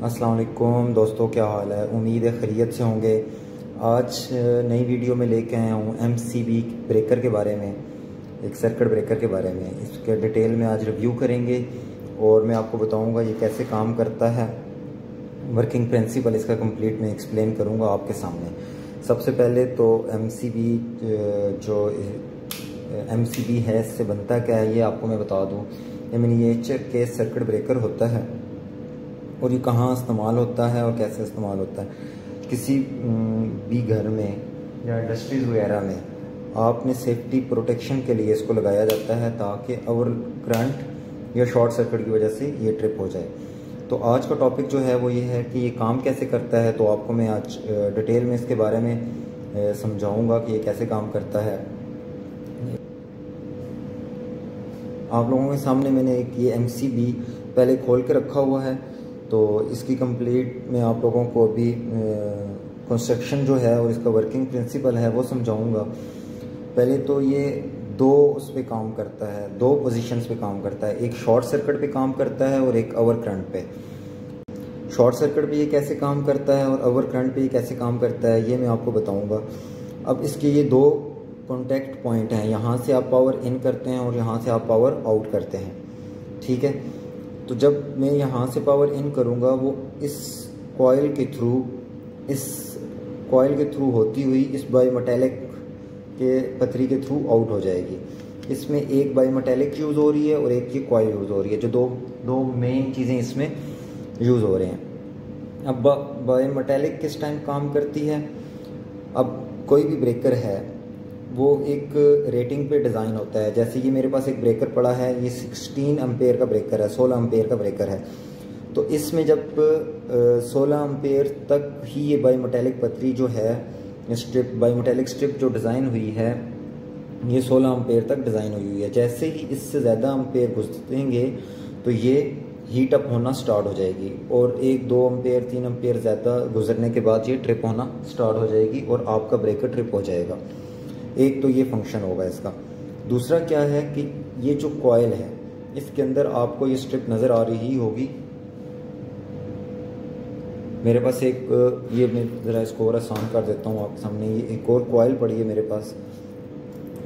अस्सलाम वालेकुम। दोस्तों, क्या हाल है? उम्मीद है खैरियत से होंगे। आज नई वीडियो में लेके आया हूँ एम सी बी ब्रेकर के बारे में, एक सर्किट ब्रेकर के बारे में। इसके डिटेल में आज रिव्यू करेंगे और मैं आपको बताऊँगा ये कैसे काम करता है। वर्किंग प्रिंसिपल इसका कंप्लीट मैं एक्सप्लेन करूँगा आपके सामने। सबसे पहले तो एम सी बी जो एम सी बी है, इससे बनता क्या है, ये आपको मैं बता दूँ। ये मिनीचर के सर्किट ब्रेकर होता है। और ये कहाँ इस्तेमाल होता है और कैसे इस्तेमाल होता है। किसी भी घर में या इंडस्ट्रीज़ वगैरह में आपने सेफ्टी प्रोटेक्शन के लिए इसको लगाया जाता है ताकि ओवर करंट या शॉर्ट सर्किट की वजह से ये ट्रिप हो जाए। तो आज का टॉपिक जो है वो ये है कि ये काम कैसे करता है तो आपको मैं आज डिटेल में इसके बारे में समझाऊँगा कि ये कैसे काम करता है। आप लोगों के सामने मैंने एक ये एमसीबी पहले खोल के रखा हुआ है। तो इसकी कंप्लीट मैं आप लोगों को अभी कंस्ट्रक्शन जो है और इसका वर्किंग प्रिंसिपल है, वो समझाऊँगा। पहले तो ये दो उस पर काम करता है, दो पोजीशंस पे काम करता है। एक शॉर्ट सर्किट पे काम करता है और एक ओवर करंट पे। शॉर्ट सर्किट पे ये कैसे काम करता है और ओवर करंट पे ये कैसे काम करता है, ये मैं आपको बताऊँगा। अब इसके ये दो कॉन्टैक्ट पॉइंट हैं। यहाँ से आप पावर इन करते हैं और यहाँ से आप पावर आउट करते हैं। ठीक है? तो जब मैं यहाँ से पावर इन करूँगा, वो इस कॉयल के थ्रू इस कॉयल के थ्रू होती हुई इस बाई मटेलिक के पथरी के थ्रू आउट हो जाएगी। इसमें एक बाई मटेलिक यूज़ हो रही है और एक ये कॉयल यूज़ हो रही है। जो दो दो मेन चीज़ें इसमें यूज़ हो रहे हैं। अब बाई मटेलिक किस टाइम काम करती है? अब कोई भी ब्रेकर है वो एक रेटिंग पे डिज़ाइन होता है। जैसे कि मेरे पास एक ब्रेकर पड़ा है, ये 16 अम्पेयर का ब्रेकर है 16 अम्पेयर का ब्रेकर है। तो इसमें जब 16 अम्पेयर तक ही ये बायोमेटेलिक पतरी जो है स्ट्रिप बायोमेटेलिक स्ट्रिप जो डिज़ाइन हुई है, ये 16 अम्पेयर तक डिज़ाइन हुई हुई है। जैसे ही इससे ज़्यादा अम्पेयर गुजरेंगे तो ये हीट अप होना स्टार्ट हो जाएगी और एक, दो अम्पेयर तीन अम्पेयर ज़्यादा गुजरने के बाद ये ट्रिप होना स्टार्ट हो जाएगी और आपका ब्रेकर ट्रिप हो जाएगा। एक तो ये फ़ंक्शन होगा इसका। दूसरा क्या है कि ये जो कॉयल है, इसके अंदर आपको ये स्ट्रिप नज़र आ रही होगी। मेरे पास एक, ये मैं ज़रा इसको और आसान कर देता हूँ आपके सामने। ये एक और कॉयल पड़ी है मेरे पास।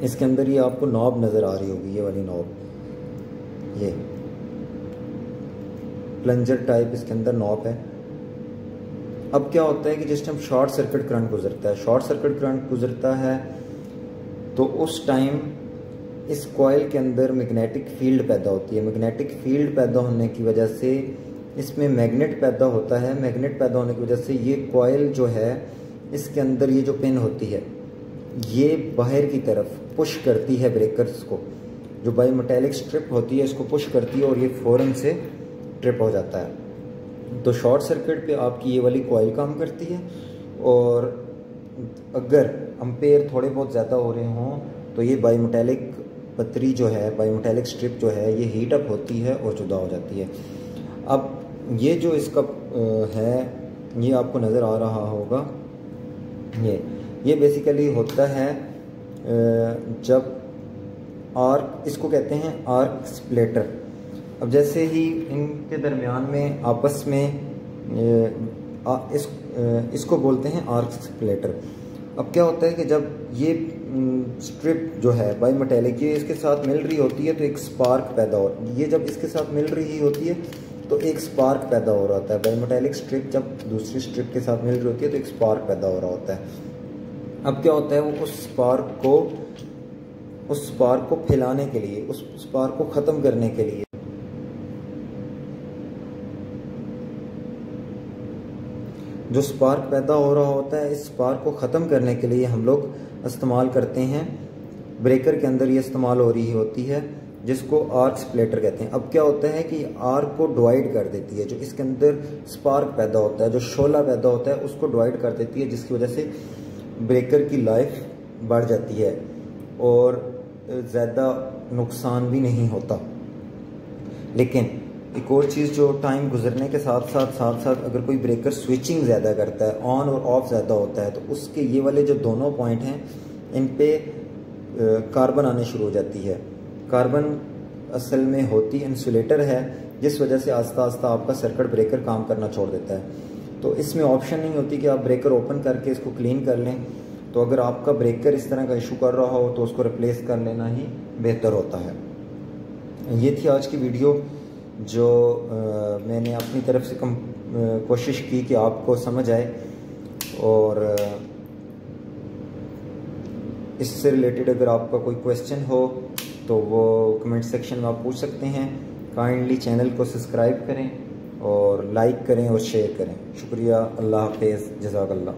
इसके अंदर ये आपको नॉब नज़र आ रही होगी, ये वाली नॉब ये। प्लंजर टाइप इसके अंदर नॉब है। अब क्या होता है कि जिस टाइम शॉर्ट सर्किट करंट गुजरता है। शॉर्ट सर्किट करंट गुजरता है तो उस टाइम इस कॉयल के अंदर मैग्नेटिक फ़ील्ड पैदा होती है। मैग्नेटिक फ़ील्ड पैदा होने की वजह से इसमें मैग्नेट पैदा होता है। मैग्नेट पैदा होने की वजह से ये कॉयल जो है, इसके अंदर ये जो पिन होती है, ये बाहर की तरफ़ पुश करती है ब्रेकर्स को। जो बाई बायोमेटेलिक स्ट्रिप होती है, इसको पुश करती है और ये फ़ौरन से ट्रिप हो जाता है। तो शॉर्ट सर्किट पे आपकी ये वाली कॉयल काम करती है और अगर अम्पेयर थोड़े बहुत ज़्यादा हो रहे हों तो ये बायोमेटेलिक पतरी जो है बायोमेटेलिक स्ट्रिप जो है, ये हीट अप होती है और जुदा हो जाती है। अब ये जो इसका है, ये आपको नज़र आ रहा होगा। ये ये बेसिकली होता है जब आर्क इसको कहते हैं आर्क स्प्लेटर अब जैसे ही इनके दरमियान में, आपस में इस इसको बोलते हैं आर्क स्प्लेटर अब क्या होता है कि जब ये स्ट्रिप जो है बाई मटेलिक ये इसके साथ मिल रही होती है तो एक स्पार्क पैदा हो, ये जब इसके साथ मिल रही होती है तो एक स्पार्क पैदा हो रहा होता है। बाई मटेलिक स्ट्रिप जब दूसरी स्ट्रिप के साथ मिल रही होती है तो एक स्पार्क पैदा हो रहा होता है। अब क्या होता है, वो उस स्पार्क को, उस स्पार्क को फैलाने के लिए, उस स्पार्क को ख़त्म करने के लिए जो स्पार्क पैदा हो रहा होता है, इस स्पार्क को ख़त्म करने के लिए हम लोग इस्तेमाल करते हैं। ब्रेकर के अंदर ये इस्तेमाल हो रही होती है, जिसको आर्क स्प्लेटर कहते हैं। अब क्या होता है कि आर्क को डिवाइड कर देती है, जो इसके अंदर स्पार्क पैदा होता है, जो शोला पैदा होता है, उसको डिवाइड कर देती है, जिसकी वजह से ब्रेकर की लाइफ बढ़ जाती है और ज़्यादा नुकसान भी नहीं होता। लेकिन एक और चीज़ जो टाइम गुजरने के साथ साथ साथ साथ अगर कोई ब्रेकर स्विचिंग ज़्यादा करता है ऑन और ऑफ़ ज़्यादा होता है तो उसके ये वाले जो दोनों पॉइंट हैं, इन पे कार्बन आने शुरू हो जाती है। कार्बन असल में होती इंसुलेटर है, जिस वजह से आस्ता आस्ता आपका सर्किट ब्रेकर काम करना छोड़ देता है। तो इसमें ऑप्शन नहीं होती कि आप ब्रेकर ओपन करके इसको क्लीन कर लें। तो अगर आपका ब्रेकर इस तरह का इशू कर रहा हो तो उसको रिप्लेस कर लेना ही बेहतर होता है। ये थी आज की वीडियो जो आ, मैंने अपनी तरफ़ से कम कोशिश की कि आपको समझ आए और इससे रिलेटेड अगर आपका कोई क्वेश्चन हो तो वो कमेंट सेक्शन में आप पूछ सकते हैं। काइंडली चैनल को सब्सक्राइब करें और लाइक करें और शेयर करें। शुक्रिया। अल्लाह हाफिज़। जजाकल्ला